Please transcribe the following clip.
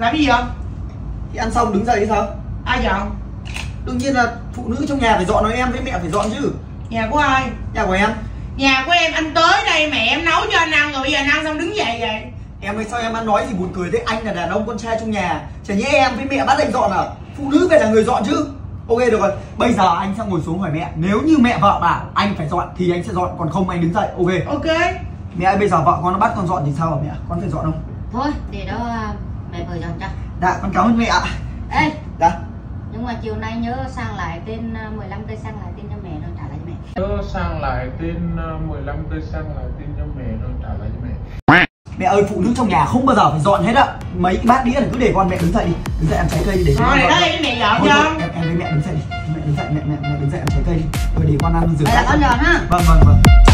làm cái gì không thì ăn xong đứng dậy đi sao? Ai dọn đương nhiên là phụ nữ trong nhà phải dọn rồi em với mẹ phải dọn chứ. Nhà của ai? Nhà của em. Nhà của em anh tới đây mẹ em nấu cho anh ăn rồi bây giờ anh ăn xong đứng dậy vậy. Em ơi sao em ăn nói gì buồn cười thế? Anh là đàn ông con trai trong nhà. Chả nhẽ em với mẹ bắt anh dọn à? Phụ nữ phải là người dọn chứ. Ok được rồi. Bây giờ anh sẽ ngồi xuống hỏi mẹ. Nếu như mẹ vợ bảo anh phải dọn thì anh sẽ dọn còn không anh đứng dậy. Ok. Ok. Mẹ ơi bây giờ vợ con nó bắt con dọn thì sao hả mẹ? Con phải dọn không? Thôi để đó à, mẹ vợ dọn cho dạ con cảm ơn mẹ ạ. Ê dạ. nhưng mà chiều nay nhớ sang lại tên à, 15 cây sang lại tên cho mẹ rồi trả lại cho mẹ. Nhớ sang lại tên ờ, 15 cây sang lại tên cho mẹ rồi trả lại cho mẹ. Mẹ ơi phụ nữ trong nhà không bao giờ phải dọn hết ạ mấy cái bát đĩa này cứ để con mẹ đứng dậy đi. Đứng dậy ăn trái cây đi để cho thôi để đi mẹ. dọn cho em em với mẹ đứng dậy đi. Mẹ đứng dậy mẹ mẹ mẹ đứng dậy ăn trái cây đi. Rồi để con ăn bát con dọn ha. Vâng vâng vâng